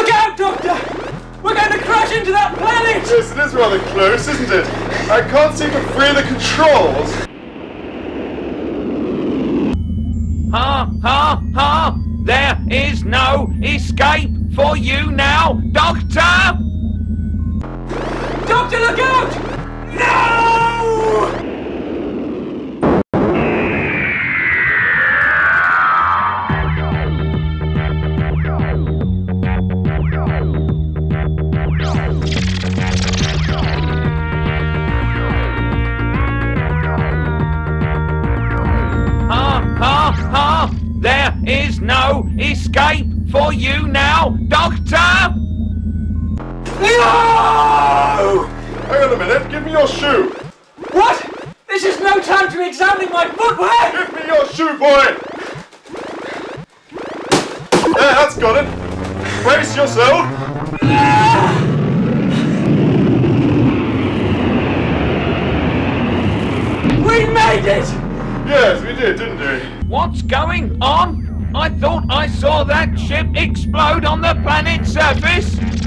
Look out, Doctor! We're going to crash into that planet! Yes, it is rather close, isn't it? I can't seem to free the controls. Ha ha ha! There is no escape for you now, Doctor! Doctor, look out! No! No escape for you now, Doctor! No! Hang on a minute, give me your shoe. What? This is no time to be examining my footwear! Give me your shoe, boy. There, that's got it. Brace yourself. We made it! Yes, we did, didn't we? What's going on? I thought I saw that ship explode on the planet's surface!